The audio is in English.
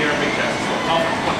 here in Big Texas.